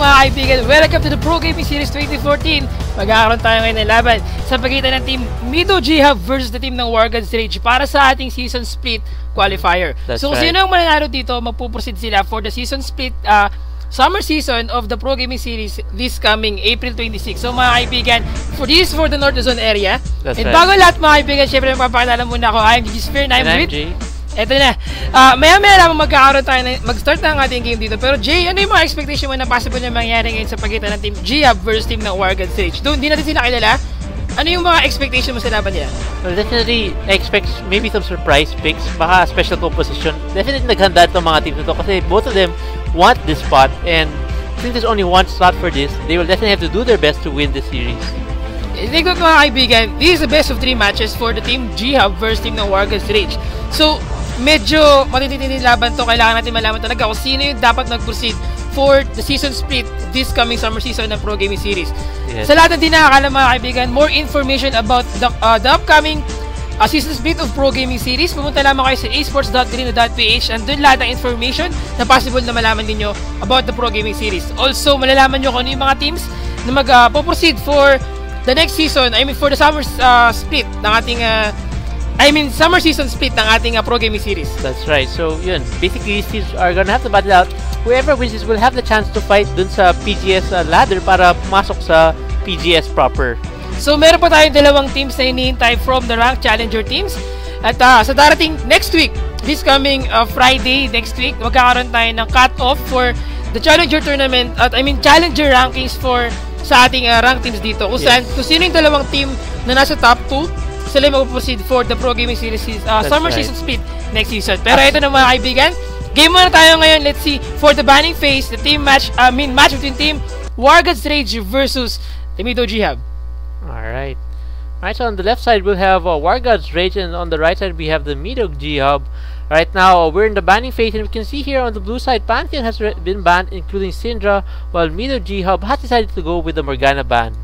mga kaibigan, welcome to the Pro Gaming Series 2014 Magkakaroon tayo ngayon ng laban sa pagitan ng team Mido G-Hub versus the team ng Wargods Rage para sa ating season split qualifier That's So kung right. sino ang mananalo dito, magpuproceed sila for the season split uh, summer season of the Pro Gaming Series this coming April 26 So mga kaibigan, for this is for the North Luzon area That's And right. bago lahat mga kaibigan, syempre magpapakilala muna ako I am Gigi Sphere and I'm I'm with. Eto na. Ah, maya-maya lamang magkakaroon tayo na, mag-start na ang ating game dito. Pero Jay, ano yung mga expectation mo na possible na mangyari ngayon sa pagitan ng Team G-Hub versus Team ng Wargad Stage? Doon, hindi natin sila kilala. Ano yung mga expectation mo sa laban nila? Well, definitely, I expect maybe some surprise picks, baka special composition. Definitely naghanda itong mga teams na to kasi both of them want this spot and since there's only one slot for this, they will definitely have to do their best to win this series. Tingnan ko mga kaibigan, this is the best of three matches for the Team G-Hub versus Team ng Wargad Stage. So, medyo matitindi laban to. Kailangan natin malaman talaga kung sino yung dapat nag-proceed for the season split this coming summer season ng Pro Gaming Series. Yes. Sa lahat ng di nakakala mga kaibigan, more information about the, uh, the upcoming uh, season split of Pro Gaming Series, pumunta lamang kayo sa esports.green.ph and doon lahat ng information na possible na malaman ninyo about the Pro Gaming Series. Also, malalaman nyo kung ano yung mga teams na mag-proceed for the next season, I mean for the summer uh, split ng ating uh, I mean summer season split ng ating uh, Pro Gaming Series. That's right. So, yun. Basically, these teams are gonna have to battle out. Whoever wins this will have the chance to fight dun sa PGS uh, ladder para pumasok sa PGS proper. So meron pa tayong dalawang teams na hinihintay from the ranked challenger teams. At ah, sa darating next week, this coming uh, Friday next week, magkakaroon tayo ng cut-off for the challenger tournament at I mean challenger rankings for sa ating uh, ranked teams dito. Kung saan, kung sino yung dalawang team na nasa top 2, sila yung mag-proceed for the Pro Gaming Series uh, That's summer right. season split next season. Pero ito na mga kaibigan, game muna tayo ngayon. Let's see, for the banning phase, the team match, I mean match between team Wargods Rage versus Timido G-Hub. Alright. Alright, so on the left side we'll have uh, Wargod's Rage and on the right side we have the Midog G Hub. Right now uh, we're in the banning phase and we can see here on the blue side Pantheon has re- been banned including Syndra while Midog G Hub has decided to go with the Morgana ban.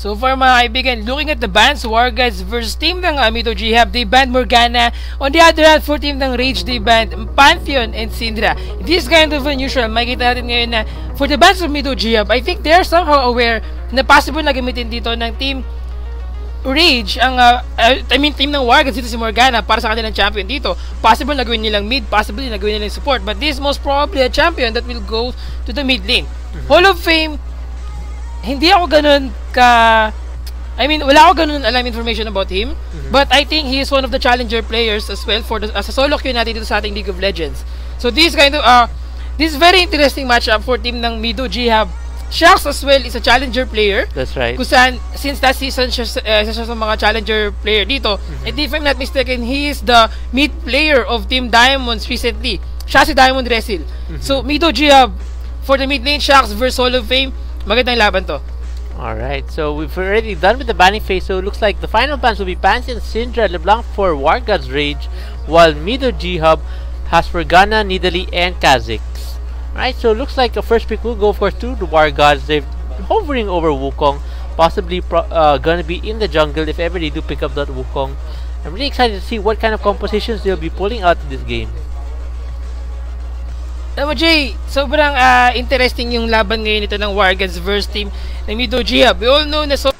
So far mga kaibigan, looking at the bans, Warguys versus team ng Amito G-Hub, they banned Morgana. On the other hand, for team ng Rage, they banned Pantheon and Syndra. This is kind of unusual. Makikita natin ngayon na for the bans of Amito G-Hub, I think they're somehow aware na possible na gamitin dito ng team Rage ang uh, uh, I mean team ng Warguys dito si Morgana para sa kanilang champion dito. Possible na gawin nilang mid, possibly na gawin nilang support, but this is most probably a champion that will go to the mid lane. Hall of Fame hindi ako ganun ka I mean, wala ako ganun alam information about him. But I think he is one of the challenger players as well for the as a solo queue natin dito sa ating League of Legends. So this kind of uh this is very interesting matchup for team ng Mido G-Hub. Shax as well is a challenger player. That's right. Kung saan, since last season, siya, sa- uh, isa siya sa mga challenger player dito. And if I'm not mistaken, he is the mid player of Team Diamonds recently. Siya si Diamond Wrestle. So, Mido G-Hub for the mid lane, Shax versus Hall of Fame. Magandang laban to. Alright, so we've already done with the banning phase, so it looks like the final bans will be Pantheon, Syndra, LeBlanc for War God's Rage, while Mido G Hub has Morgana, Nidalee, and Kha'Zix. Right, so it looks like the first pick will go, of course, to the War Gods. They're hovering over Wukong, possibly uh, gonna be in the jungle if ever they do pick up that Wukong. I'm really excited to see what kind of compositions they'll be pulling out in this game. Mo, Jay, sobrang ah, interesting yung laban ngayon ito ng Wargans versus team ng Mido G-Hub. We all know na so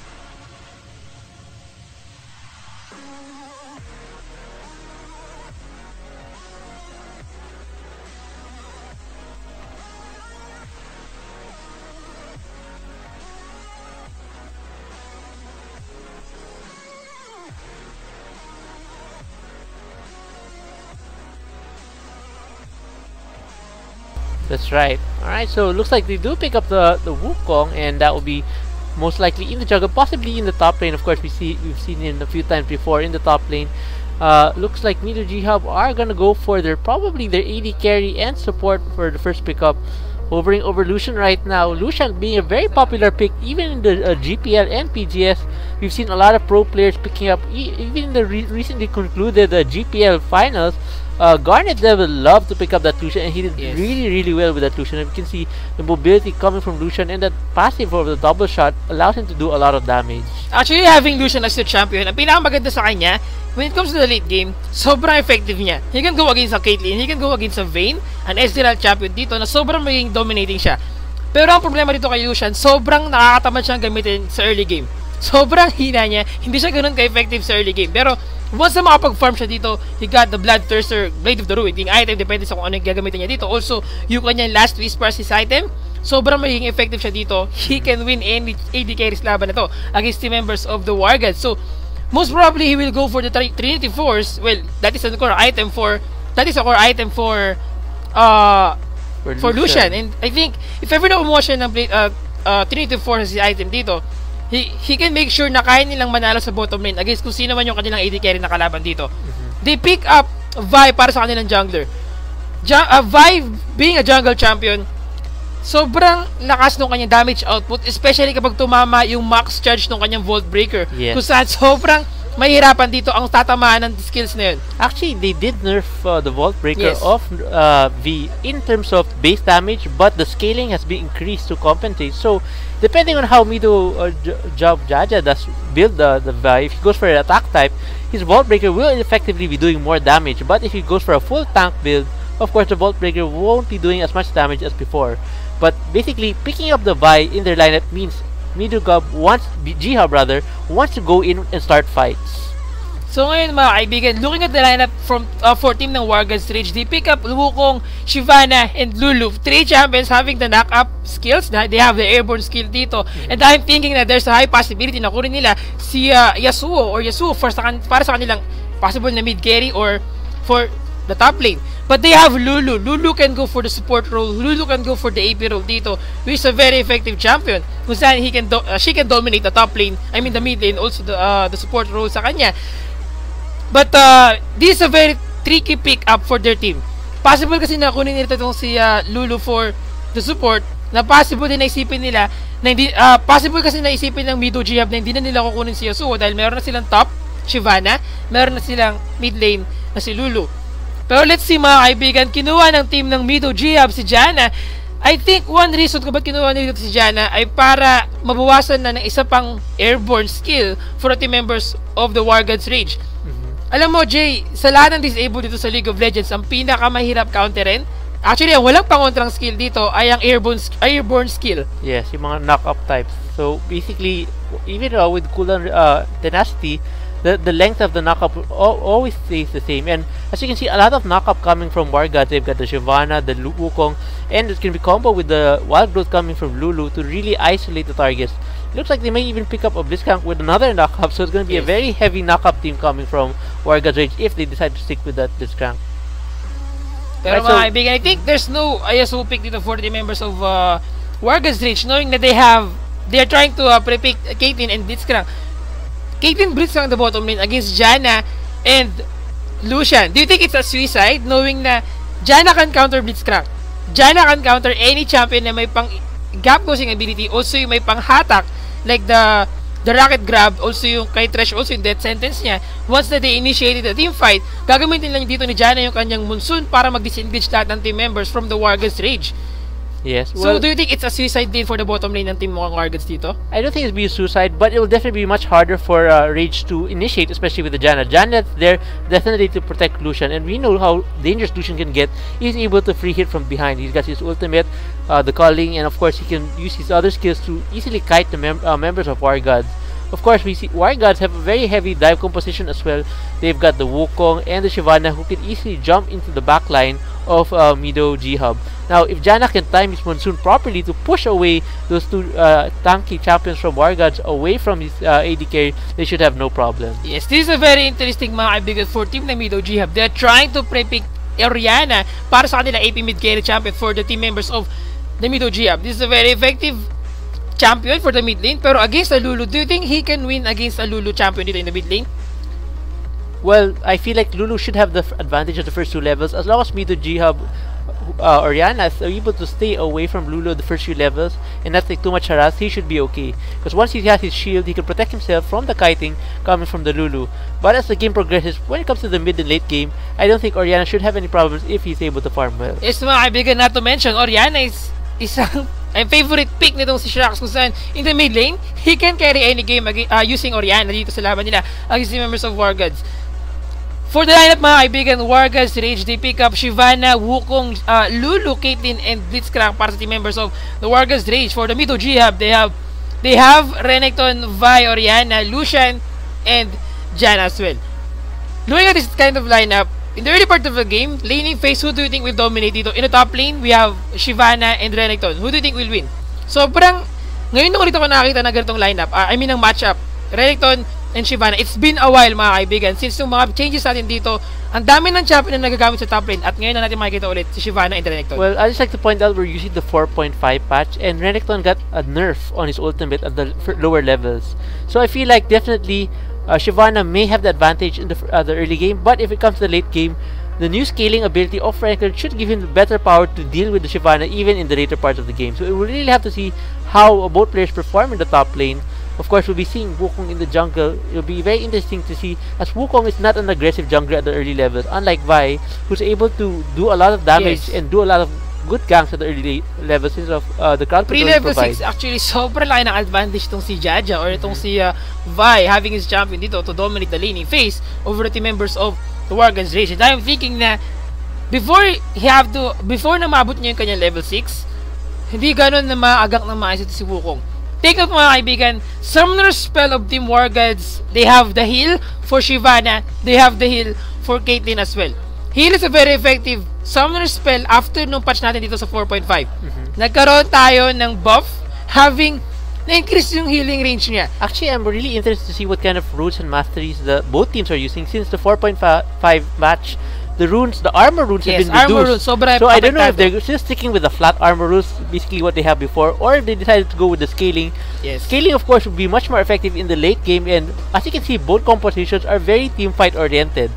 That's right. Alright, so it looks like they do pick up the, the Wukong, and that will be most likely in the jungle, possibly in the top lane. Of course, we see we've seen him a few times before in the top lane. Uh, looks like Mido G Hub are gonna go for their probably their AD carry and support for the first pickup. Hovering over Lucian right now. Lucian being a very popular pick even in the uh, GPL and PGS. We've seen a lot of pro players picking up e- even in the re- recently concluded uh, GPL finals. Uh, Garnet there will love to pick up that Lucian and he did Yes. really really well with that Lucian. And you can see the mobility coming from Lucian and that passive of the double shot allows him to do a lot of damage. Actually, having Lucian as the champion, ang pinakamaganda sa kanya, when it comes to the late game, sobrang effective niya. He can go against a Caitlyn, he can go against a Vayne, an SDL champion dito na sobrang magiging dominating siya. Pero ang problema dito kay Lucian, sobrang nakakatamad siyang gamitin sa early game. Sobrang hina niya, hindi siya ganun ka-effective sa early game. Pero once na makapag-farm siya dito, he got the Bloodthirster, Blade of the Ruin, yung item, depende sa kung ano yung gagamitin niya dito. Also, yung kanyang Last Whisper his item, sobrang magiging effective siya dito. He can win any AD carries laban na to against team members of the War Gods. So, most probably he will go for the Tri- Trinity Force. Well, that is a core item for that is a core item for uh for Lucian. And I think if ever na kumuha siya ng Blade- uh, uh, Trinity Force as his item dito, he, he can make sure na kaya nilang manalo sa bottom lane against kung sino man yung kanilang AD carry na kalaban dito. They pick up Vi para sa kanilang jungler. Ja uh, Vi being a jungle champion, sobrang lakas ng kanyang damage output, especially kapag tumama yung max charge ng kanyang Vault Breaker. Yes. Kung saan sobrang mahirapan dito ang tatamaan ng skills na yun. Actually, they did nerf uh, the Vault Breaker Yes. of uh, V in terms of base damage, but the scaling has been increased to compensate. So, depending on how Mido or J- Job Jaja does build the, the Vi, if he goes for an attack type, his Vault Breaker will effectively be doing more damage. But if he goes for a full tank build, of course, the Vault Breaker won't be doing as much damage as before. But basically, picking up the Vi in their lineup means Mido Gub wants, G-Hub rather, wants to go in and start fights. So ngayon mga kaibigan, looking at the lineup from uh, for team ng Wargods Rage, they pick up Wukong, Shyvana, and Lulu. Three champions having the knock-up skills. They have the airborne skill dito. And I'm thinking that there's a high possibility na kunin nila si uh, Yasuo or Yasuo for sa para sa kanilang possible na mid carry or for the top lane. But they have Lulu. Lulu can go for the support role. Lulu can go for the AP role dito, which is a very effective champion. Kung saan he can do- uh, she can dominate the top lane, I mean the mid lane, also the, uh, the support role sa kanya. But uh, this is a very tricky pick up for their team. Possible kasi na kunin nila itong si uh, Lulu for the support na possible din na isipin nila na hindi, uh, possible kasi na isipin ng Mido G-Hub na hindi na nila kukunin si Yasuo dahil meron na silang top, Shyvana, meron na silang mid lane na si Lulu. Pero let's see mga kaibigan, kinuha ng team ng Mido G-Hub si Jana. I think one reason kung ba't kinuha nila si Jana ay para mabawasan na ng isa pang airborne skill for the team members of the War Gods Rage. Alam mo, Jay, sa lahat ng disabled dito sa League of Legends, ang pinakamahirap counterin, actually, ang walang pangontrang skill dito ay ang airborne, airborne skill. Yes, yung mga knock-up types. So basically, even uh, with cooldown uh, tenacity, the the length of the knock-up always stays the same. And as you can see, a lot of knock-up coming from War Gods. They've got the Shyvana, the Lu- Wukong, and it can be combo with the Wild Growth coming from Lulu to really isolate the targets. Looks like they may even pick up a Blitzcrank with another knock-up, so it's going to be a very heavy knock-up team coming from War Gods Rage if they decide to stick with that Blitzcrank. Pero Right, mga so- kaibigan, I think there's no ISO pick dito for the members of uh, Wargas Reach knowing that they have, they're trying to uh, pre-pick Caitlyn and Blitzcrank. Caitlyn Blitzcrank the bottom lane against Janna and Lucian. Do you think it's a suicide knowing na Janna can counter Blitzcrank? Janna can counter any champion na may pang gap closing ability, also yung may pang hatak like the the rocket grab, also yung kay Trash, also yung death sentence niya. Once na they initiated the team fight, gagamitin lang dito ni Janna yung kanyang monsoon para mag-disengage lahat ng team members from the Wargas Rage. Yes. So, do you think it's a suicide deal for the bottom lane ng team mga Wargas dito? I don't think it'll be a suicide, but it will definitely be much harder for uh, Rage to initiate, especially with the Janna. Janna's there definitely to protect Lucian, and we know how dangerous Lucian can get. He's able to free hit from behind. He's got his ultimate, uh, the calling, and of course he can use his other skills to easily kite the mem- uh, members of War Gods. Of course, we see War Gods have a very heavy dive composition as well. They've got the Wukong and the Shyvana who can easily jump into the back line of uh, Mido G-Hub. Now, if Janna can time his monsoon properly to push away those two uh, tanky champions from War Gods away from his uh, AD carry, they should have no problem. Yes, this is a very interesting mga kaibigan for team na Mido G-Hub. They're trying to pre-pick Oriana para sa AP mid carry champion for the team members of the Mido G-Hub. This is a very effective champion for the mid lane. Pero against a Lulu, do you think he can win against a Lulu champion dito in the mid lane? Well, I feel like Lulu should have the f- advantage of the first two levels as long as Mido G-Hub uh, Orianna is able to stay away from Lulu the first few levels and not take too much harass, he should be okay. Because once he has his shield, he can protect himself from the kiting coming from the Lulu. But as the game progresses, when it comes to the mid and late game, I don't think Orianna should have any problems if he's able to farm well. Yes mga kaibigan, not to mention, Oriana is isang ang favorite pick nitong si Shrax kung saan in the mid lane, he can carry any game uh, using Oriana dito sa laban nila against the members of War Gods. For the lineup mga kaibigan, Wargas, Rage, they pick up Shivana, Wukong, uh, Lulu, Caitlyn, and Blitzcrank para sa team members of the Wargas Rage. For the Mito G-Hub, they have they have Renekton, Vi, Oriana, Lucian, and Jan as well. Looking at this kind of lineup, in the early part of the game, laning phase, who do you think will dominate dito? In the top lane, we have Shivana and Renekton. Who do you think will win? Sobrang, ngayon ulit ako nakakita na ganitong lineup. Uh, I mean, ang matchup. Renekton and Shivana. It's been a while mga kaibigan. Since yung mga changes natin dito, ang dami ng champion na nagagamit sa top lane. At ngayon na natin makikita ulit si Shivana and Renekton. Well, I just like to point out we're using the 4.5 patch and Renekton got a nerf on his ultimate at the lower levels. So I feel like definitely uh, Shyvana may have the advantage in the, uh, the early game, but if it comes to the late game, the new scaling ability of Franklin should give him better power to deal with the Shyvana even in the later parts of the game. So we will really have to see how both players perform in the top lane. Of course, we'll be seeing Wukong in the jungle. It'll be very interesting to see as Wukong is not an aggressive jungler at the early levels, unlike Vi, who's able to do a lot of damage Yes. and do a lot of good ganks at the early levels since of uh, the crowd control provides. 6, actually, sobrang laki ng advantage tong si Jaja or itong si uh, Vi having his champion dito to dominate the laning phase over the members of the Rage. And I'm thinking na before he have to, before na maabot niya yung kanyang level 6, hindi ganun na maagak na maayos ito si Wukong. Take note mga kaibigan, Summoner Spell of Team Wargods, they have the heal for Shyvana, they have the heal for Caitlyn as well. Heal is a very effective Summoner Spell after nung patch natin dito sa 4.5. Mm-hmm. Nagkaroon tayo ng buff having na-increase yung healing range niya. Actually, I'm really interested to see what kind of runes and masteries the both teams are using since the 4.5 match. The runes, the armor runes Yes, have been reduced. armor runes, sobra so I don't know if they're still sticking with the flat armor rules, basically what they have before, or if they decided to go with the scaling. Yes. Scaling, of course, would be much more effective in the late game, and as you can see, both compositions are very team fight oriented.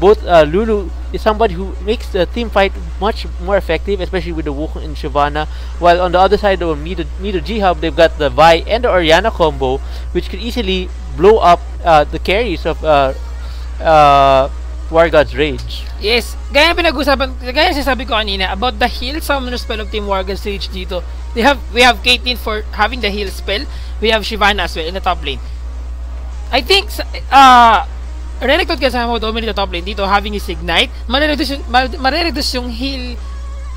Both uh, Lulu is somebody who makes the team fight much more effective, especially with the Wukong and Shyvana. While on the other side of Mido, Mido G Hub, they've got the Vi and the Oriana combo, which could easily blow up uh, the carries of uh, uh, War God's Rage. Yes, gaya pinag-usapan, gaya sinasabi ko kanina about the heal summoner spell of Team Wargan Stage dito. They have we have Caitlyn for having the heal spell. We have Shyvana as well in the top lane. I think uh Renekton kasama mo dominate the top lane dito having his ignite. Marereduce yung, ma- marereduce yung heal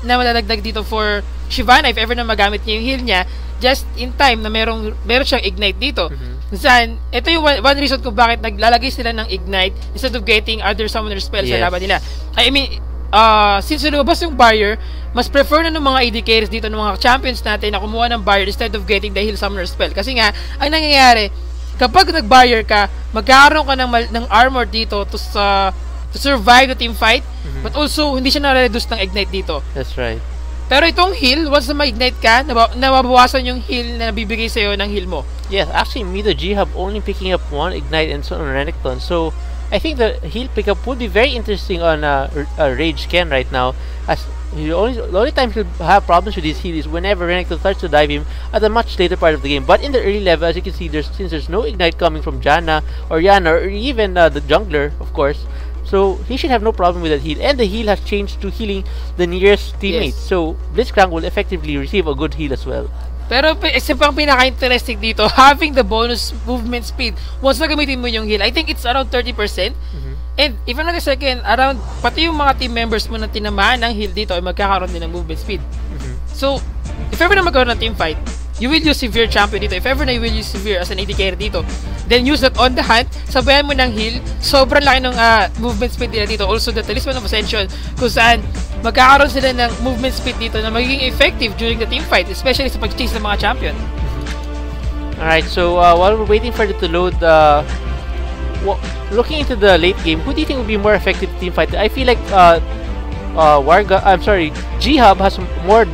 na madadagdag dito for Shyvana if ever na magamit niya yung heal niya just in time na merong meron siyang ignite dito. Kung Saan, ito yung one, one reason kung bakit naglalagay sila ng ignite instead of getting other summoner spells sa Yes. laban nila. I mean, uh, since lumabas yung barrier, mas prefer na ng mga AD carries dito ng mga champions natin na kumuha ng barrier instead of getting the heal summoner spell. Kasi nga, ang nangyayari, kapag nag-barrier ka, magkakaroon ka ng, ng armor dito to sa to survive the team fight, but also hindi siya na-reduce ng ignite dito. That's right. Pero itong heal, once na ma-ignite ka, naba- nababawasan yung heal na nabibigay sa'yo ng heal mo. Yes, actually, Mido G Hub only picking up one Ignite and so on Renekton. So, I think the heal pickup would be very interesting on uh, uh, Rage Ken right now. As he only, the only time he'll have problems with his heal is whenever Renekton starts to dive him at a much later part of the game. But in the early level, as you can see, there's since there's no Ignite coming from Janna or Yana or even uh, the jungler, of course. So he should have no problem with that heal. And the heal has changed to healing the nearest teammate. Yes. So Blitzcrank will effectively receive a good heal as well. Pero isa pang pinaka-interesting dito, having the bonus movement speed, once na gamitin mo yung heal, I think it's around 30%. And if I'm not mistaken, around, pati yung mga team members mo na tinamaan ng heal dito ay magkakaroon din ng movement speed. So, if ever na magkaroon ng team fight, you will use Severe Champion dito. If ever na you will use Severe as an AD carry dito, then use that on the hunt, sabayan mo ng heal, sobrang laki ng ah, movement speed nila dito. Also, the Talisman of Ascension, kung saan magkakaroon sila ng movement speed dito na magiging effective during the team fight, especially sa pag-chase ng mga champion. Alright, so uh, while we're waiting for it to load, uh, wa- looking into the late game, who do you think would be more effective team fight? I feel like uh, uh, Warga, I'm sorry, G Hub has more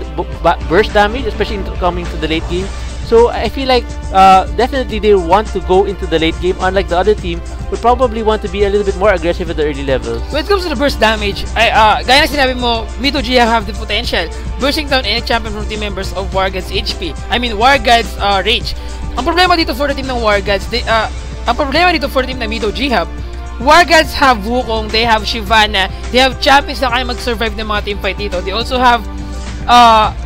burst damage, especially in coming to the late game. So I feel like uh, definitely they want to go into the late game. Unlike the other team, would probably want to be a little bit more aggressive at the early levels. When it comes to the burst damage, ay, uh, gaya na sinabi mo, Mito G have the potential bursting down any champion from team members of Wargad's HP. I mean, Wargad's uh, Rage. Ang problema dito for the team ng Wargads, they, uh, ang problema dito for team ng Mito G Hub, Wargads have Wukong, they have Shivana, they have champions na kaya mag-survive ng mga teamfight dito. They also have uh,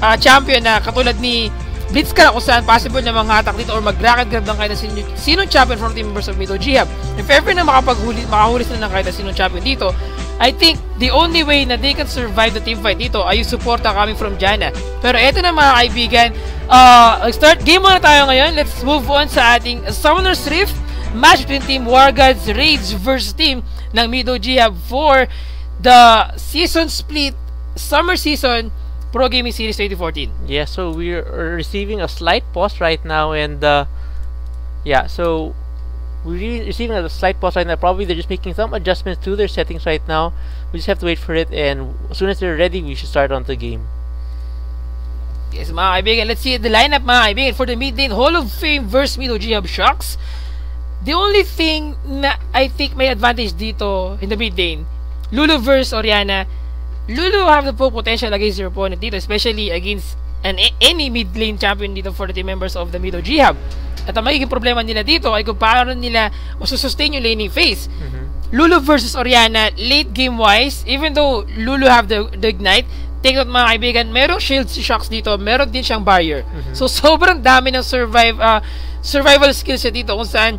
uh, champion na katulad ni Blitzcrank kung saan possible na mga attack dito or mag-rocket grab ng kahit na sino, sinong champion from team members of Mito G-Hub. If ever na makapaghuli, makahuli sila ng kahit na sinong champion dito, I think the only way na they can survive the team fight dito ay yung suporta coming from Jana. Pero eto na mga kaibigan, uh, start game muna tayo ngayon. Let's move on sa ating Summoner's Rift match between Team Wargods Rage versus team ng Mido G-Hub for the season split summer season Pro Gaming Series 2014. Yeah, so we're receiving a slight pause right now, and uh, yeah, so we're receiving a slight pause right now. Probably they're just making some adjustments to their settings right now. We just have to wait for it, and as soon as they're ready, we should start on the game. Yes, mga kaibigan, let's see the lineup, mga kaibigan, for the mid-lane Hall of Fame versus Mido G Hub Sharks. The only thing I think may advantage dito in the mid-lane, Lulu versus Oriana, Lulu have the full potential against your opponent dito, especially against an any mid lane champion dito for the team members of the Mido G Hub. At ang magiging problema nila dito ay kung paano nila masusustain yung laning phase. Mm-hmm. Lulu versus Oriana, late game wise, even though Lulu have the, the ignite, take note mga kaibigan, merong shield si Shocks dito, meron din siyang barrier. Mm-hmm. So sobrang dami ng survive uh, survival skills niya dito kung saan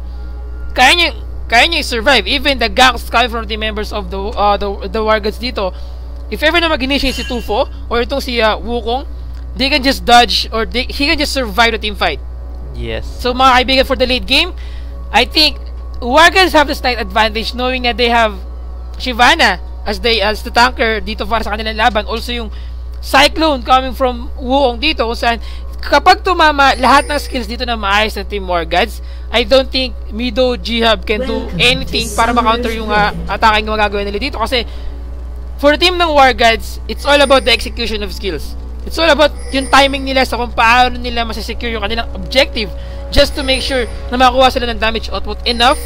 kaya niya kaya niya survive even the ganks coming from the members of the uh, the, the Wargods dito if ever na mag-initiate si Tufo or itong si uh, Wukong, they can just dodge or they, he can just survive the team fight. Yes. So mga kaibigan for the late game, I think Wargans have the slight advantage knowing that they have Shivana as they as the tanker dito para sa kanilang laban. Also yung Cyclone coming from Wukong dito kung saan kapag tumama lahat ng skills dito na maayos ng Team Wargads, I don't think Mido G-Hub can do anything para ma-counter yung uh, atake na magagawin nila dito kasi for the team ng War Gods, it's all about the execution of skills. It's all about yung timing nila sa kung paano nila masasecure yung kanilang objective just to make sure na makakuha sila ng damage output enough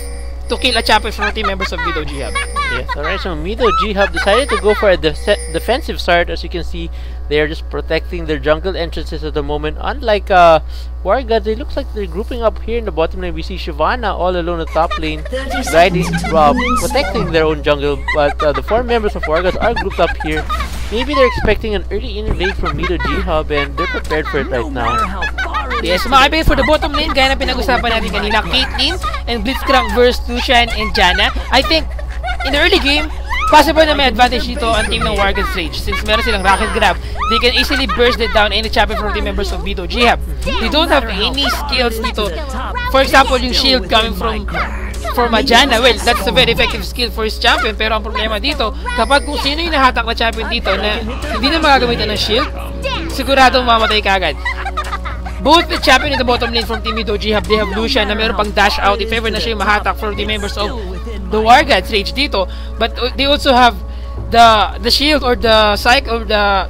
to kill a champion from team members of Mido Hub. Yes, alright, so Mido Hub decided to go for a de defensive start. As you can see, they are just protecting their jungle entrances at the moment. Unlike uh, War Gods, it looks like they're grouping up here in the bottom lane. We see Shyvana all alone at top lane, guiding, uh, protecting their own jungle. But uh, the four members of War Gods are grouped up here. Maybe they're expecting an early invade from Mido G Hub and they're prepared for it right now. Yes, mga kaibigan, for the bottom lane, gaya na pinag-usapan natin kanina, Caitlyn and Blitzcrank versus Lucian and Janna. I think, in the early game, possible na may advantage dito ang team ng Wargan Rage since meron silang rocket grab. They can easily burst it down any champion from team members of Vito G-Hab. They don't have any skills dito. For example, yung shield coming from from Majana, well, that's a very effective skill for his champion. Pero ang problema dito, kapag kung sino yung nahatak na champion dito na hindi na magagamitan ng shield, sigurado mamatay ka agad. Both the champion in the bottom lane from Team Doji have they have Lucian na meron pang dash out if ever na siya yung mahatak for the members of the Wargods Rage dito. But uh, they also have the the shield or the psych or the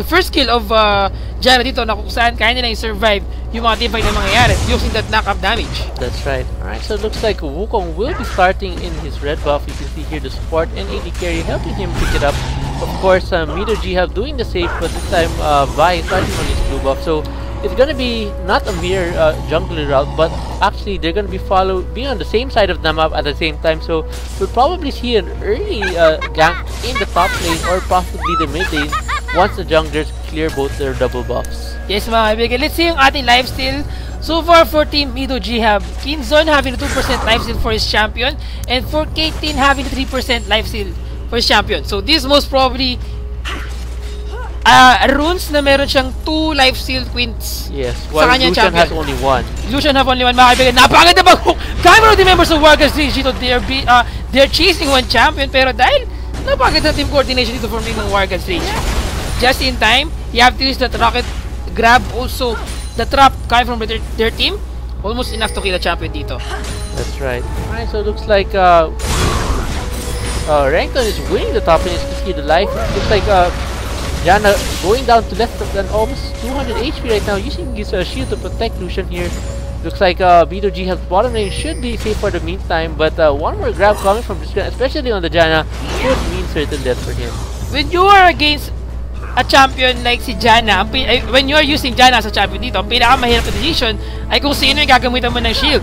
the first kill of uh, dito na kung saan kaya nila i-survive yung mga teamfight na mangyayari using that knockup damage. That's right. Alright, so it looks like Wukong will be starting in his red buff. You can see here the support and AD carry helping him pick it up. Of course, uh, Mido G have doing the same, but this time uh, Vi starting on his blue buff. So it's gonna be not a mere uh, jungler route, but actually they're gonna be follow being on the same side of the map at the same time. So we'll probably see an early uh, gank in the top lane or possibly the mid lane once the junglers clear both their double buffs. Yes mga kaibigan, let's see yung ating lifesteal. So far for Team Mido G-Hab, Kinzon having 2% lifesteal for his champion, and for K-Team having 3% lifesteal for his champion. So this most probably uh, runes na meron siyang 2 life steal queens yes, while sa Lucian champion. has only 1. Lucian have only 1 mga kaibigan. Napakaganda mag-hook! Camera the members of Wargas dito, they're, be, uh, they're chasing one champion pero dahil napakaganda team coordination dito for me ng Wargas Rage. Just in time, you have to use that rocket grab also the trap coming from their, their team. Almost enough to kill a champion dito. That's right. Alright, so it looks like uh, uh, Renekton is winning the top can see the life. Looks like uh, Janna going down to less than almost 200 HP right now, using his uh, shield to protect Lucian here. Looks like uh, B2G has bottom lane should be safe for the meantime, but uh, one more grab coming from Blitzcrank, especially on the Janna, would mean certain death for him. When you are against a champion like si Janna, when you are using Janna as a champion dito, ang pinakamahirap na decision ay kung sino yung gagamitan mo ng shield.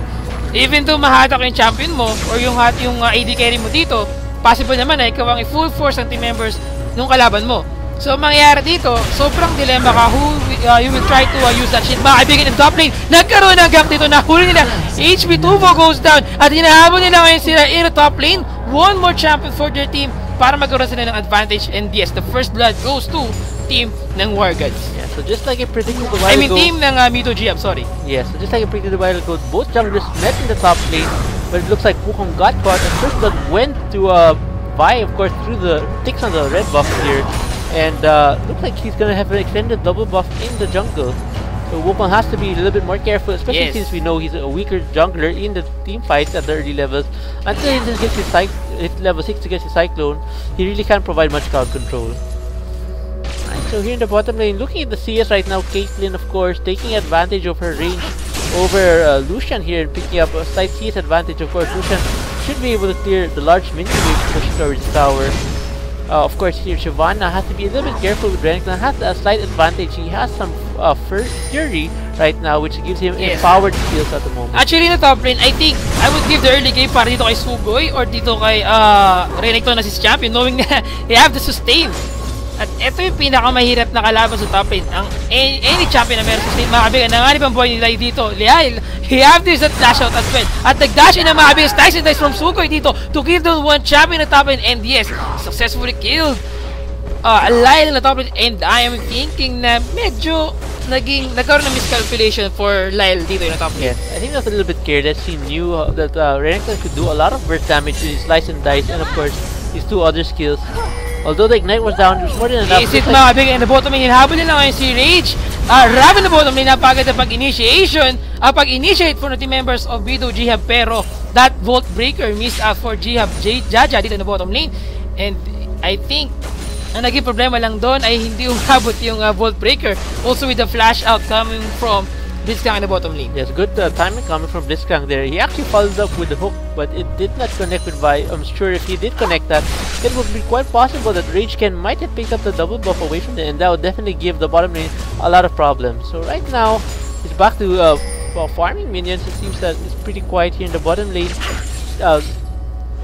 Even though mahatak yung champion mo or yung, yung uh, AD carry mo dito, possible naman na ikaw ang full force ng team members nung kalaban mo. So, ang mangyayari dito, sobrang dilemma ka who uh, you will try to uh, use that shield. Mga kaibigan ng top lane, nagkaroon ng gank dito, nahuli nila. HP Tuvo goes down at hinahabol nila ngayon sila in the top lane. One more champion for their team para magkaroon sila ng advantage. And yes, the first blood goes to team ng War Gods. Yeah, so just like I predicted a while I mean, ago, team ng uh, Mito G, I'm sorry. Yeah, so just like I predicted a while ago, both junglers met in the top lane, but it looks like Wukong got caught, and First Blood went to uh, Vi, of course, through the ticks on the red buff here, and uh, looks like he's gonna have an extended double buff in the jungle. So Wukong has to be a little bit more careful, especially Yes. since we know he's a weaker jungler in the team fights at the early levels. Until he gets his, his level 6 to get his Cyclone, he really can't provide much crowd control. So here in the bottom lane, looking at the CS right now, Caitlyn, of course, taking advantage of her range over uh, Lucian here and picking up a slight CS advantage. Of course, Lucian should be able to clear the large minion wave pushing towards the tower. Uh, of course, here Shyvana has to be a little bit careful with Renekton. Has a slight advantage. He has some uh, first Fury right now, which gives him Yes. empowered skills at the moment. Actually, in the top lane, I think I would give the early game para dito kay Sugoy or dito kay uh, Renekton na si champion knowing na they have to sustain. At ito yung pinakamahirap na kalaban sa top lane. Ang any, any champion na meron sustain, mga kabigan, nanganib ang buhay nila dito. Lial, he have this at dash out as well. At nag-dash in ang mga kabigan, slice and dice from Sugoy dito to kill down one champion na top lane. And yes, successfully killed uh, Lyle na top lane. And I am thinking na medyo naging, nagkaroon ng miscalculation for Lyle dito yung top lane. Yes, I think that's a little bit careless. He knew uh, that uh, Renekton could do a lot of burst damage with his Slice and Dice and of course his two other skills. Although the Ignite was down, it was more than enough. Is it kabigan? In the bottom lane, habol nila ngayon si Rage. Uh, Raven na bottom lane, napagad na pag-initiation. Uh, pag-initiate for the team members of Bido Jihab. Pero that Volt Breaker missed out for Jihab J Jaja dito na bottom lane. And I think ang naging problema lang doon ay hindi umabot yung uh, Volt Breaker. Also with the flash out coming from Blitzcrank in the bottom lane. Yes, good uh, timing coming from Blitzcrank there. He actually followed up with the hook, but it did not connect with Vi. I'm sure if he did connect that, it would be quite possible that Rage Ken might have picked up the double buff away from it, and that would definitely give the bottom lane a lot of problems. So right now, it's back to uh, farming minions. It seems that it's pretty quiet here in the bottom lane. Uh,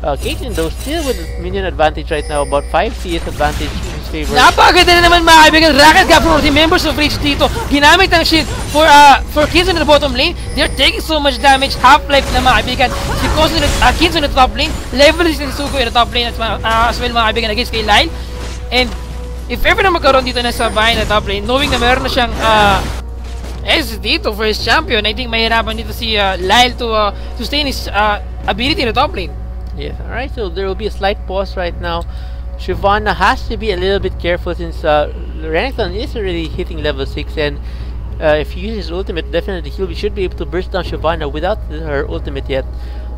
uh, Caitlyn though, still with minion advantage right now, about 5 CS advantage in his favor. Napakaganda na naman mga kaibigan. Rocket Gap from the members of Rage dito. Ginamit ang shield for uh, for Kinson in the bottom lane. They're taking so much damage. Half-life na mga kaibigan. Si Kinson, uh, Kinson in the top lane. Level is si Sugo in the top lane as, uh, as well mga kaibigan against kay Lyle. And if ever na magkaroon dito na sabay na top lane, knowing na meron na siyang uh, S dito for his champion, I think mahirapan dito si uh, Lyle to uh, sustain his uh, ability in the top lane. Yes, alright, so there will be a slight pause right now. Shyvana has to be a little bit careful since uh, Renekton is already hitting level 6 and uh, if he uses his ultimate, definitely be, should be able to burst down Shyvana without her ultimate yet.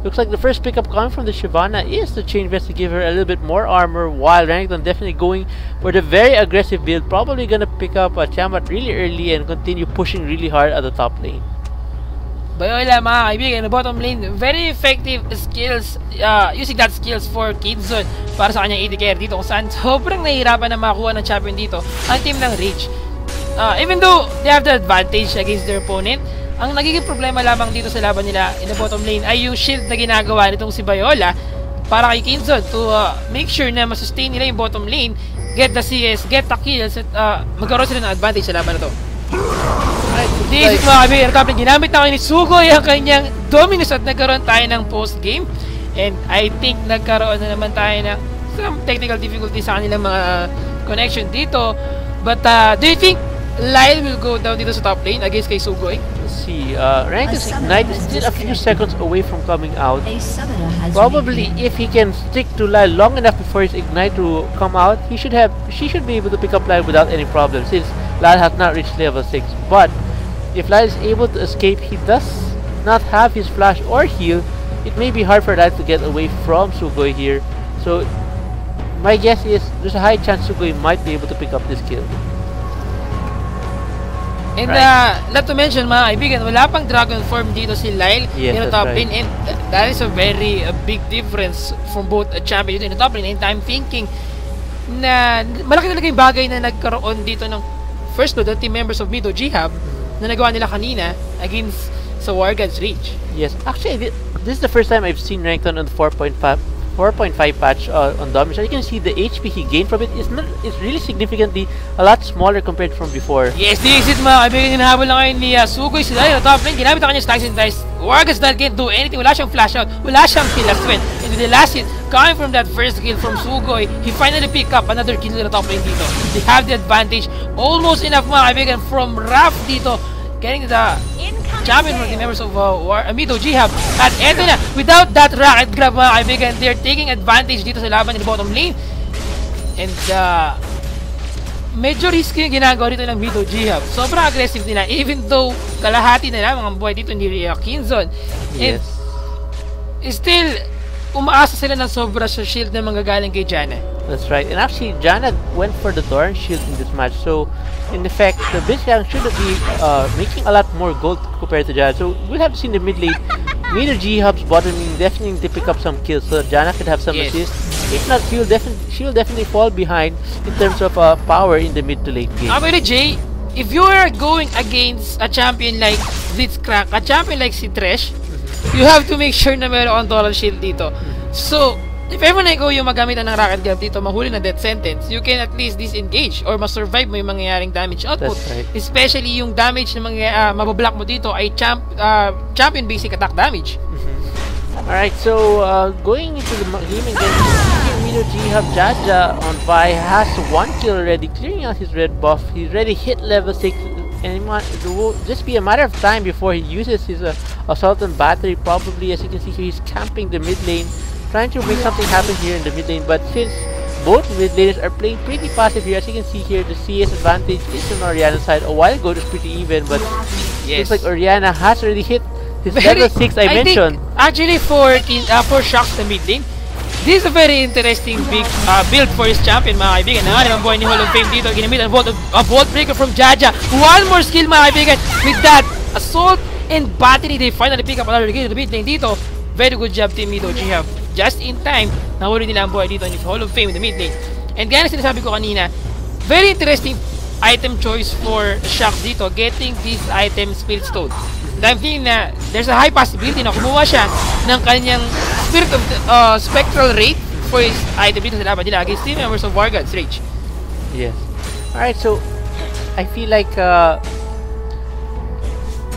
Looks like the first pickup coming from the Shyvana is the Chain Vest to give her a little bit more armor while Renekton definitely going for the very aggressive build. Probably gonna pick up a Tiamat really early and continue pushing really hard at the top lane. Bayola mga kaibigan, the bottom lane, very effective skills, uh, using that skills for Kidson para sa kanyang AD carry dito kung saan sobrang nahihirapan na makakuha ng champion dito ang team ng Rage. Uh, even though they have the advantage against their opponent, ang nagiging problema lamang dito sa laban nila in the bottom lane ay yung shield na ginagawa nitong si Bayola para kay Kinson to uh, make sure na masustain nila yung bottom lane, get the CS, get the kills, at uh, magkaroon sila ng advantage sa laban na to. This is mga kaibigan, kapag ginamit na kayo ni Sugoy ang kanyang dominus at nagkaroon tayo ng post-game. And I think nagkaroon na naman tayo ng some technical difficulties sa kanilang mga connection dito. But uh, do you think Lyle will go down dito sa top lane against kay Sugoy? Let's see, uh, Renekton's Ignite is still a few seconds away from coming out. A summoner has Probably if he can stick to Lyle long enough before his ignite to come out, he should have she should be able to pick up Lyle without any problem since Lyle has not reached level 6. But if Lyle is able to escape, he does not have his flash or heal. It may be hard for Lyle to get away from Sugoi here. So my guess is there's a high chance Sugoi might be able to pick up this kill. And Right. uh, not to mention mga kaibigan, wala pang dragon form dito si Lyle Yes, in the top right. lane and th- that is a very uh, big difference from both a champion dito in the top lane and I'm thinking na malaki talaga yung bagay na nagkaroon dito ng first blood, the team members of Mido G-Hub na nagawa nila kanina against sa War God's Rage. Yes, actually, thi- this is the first time I've seen Renekton on 4.5 4.5 patch uh, on damage. As you can see, the HP he gained from it is not is really significantly a lot smaller compared from before. Yes, this is it mga kaibigan. Hinahabol na ngayon ni uh, Sugoy na top lane. Ginamit ang kanyang stacks dice. Wargas not can't do anything. Wala siyang flash out. Wala siyang kill as well. And the last hit, coming from that first kill from Sugoy, he finally pick up another kill na top lane dito. They have the advantage. Almost enough mga kaibigan from Raph dito. Getting the champion from the members of uh, War, Amido G-Hub. At eto na, without that rocket grab mga kaibigan, they're taking advantage dito sa laban the bottom lane. And uh, medyo risky yung ginagawa dito ng Mido G-Hub. Sobrang aggressive nila even though kalahati na lang mga buhay dito ni Rhea Kinzon. And Yes, still, umaasa sila ng sobra sa shield na manggagaling kay Jana. that's right. And actually, Jana went for the Doran shield in this match. So, in effect, the Blitzcrank should be uh, making a lot more gold compared to Jana. So, we'll have to see in the mid lane. Meter G Hub's bottom lane definitely need to pick up some kills so Jana could have some Yes. assists. If not, she'll definitely she'll definitely fall behind in terms of uh, power in the mid to late game. Actually, Jay, if you are going against a champion like Blitzcrank, a champion like si Thresh, you have to make sure na meron kang Doran Shield dito. So, if ever na ikaw yung magamit ng Rocket Grab dito, mahuli na death sentence, you can at least disengage or ma-survive mo yung mangyayaring damage output. That's right. Especially yung damage na mga uh, mabablock mo dito ay champ, uh, champion basic attack damage. Alright, so uh, going into the game against Mino G Hub Jaja on Vi has one kill already, clearing out his red buff. He's already hit level 6 and it will just be a matter of time before he uses his uh, assault and battery. Probably, as you can see here, he's camping the mid lane, trying to make something happen here in the mid lane. But since both mid laners are playing pretty passive here, as you can see here, the CS advantage is on Oriana's side. A while ago, it was pretty even, but looks like Oriana has already hit his level 6 I, mentioned. Think, actually, for uh, for Shocks the mid lane, this is a very interesting big uh, build for his champion, mga kaibigan. Nangalan ang buhay ni Hall of Fame dito. Ginamit ang Vault, a Vault Breaker from Jaja. One more skill, mga kaibigan. With that, Assault and Battery, they finally pick up another kill to mid lane dito. Very good job, Team Mido G-Hub. Just in time, nahuli nila ang buhay dito ni Hall of Fame in the mid lane. And gaya na sinasabi ko kanina, very interesting item choice for Shocks dito, getting this item Spillstone. And I'm thinking na there's a high possibility na kumuha siya ng kanyang Spirit of the, uh, Spectral Rate for his item dito sa laban nila against team members of Wargod's Rage. Yes. Alright, so I feel like uh